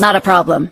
Not a problem.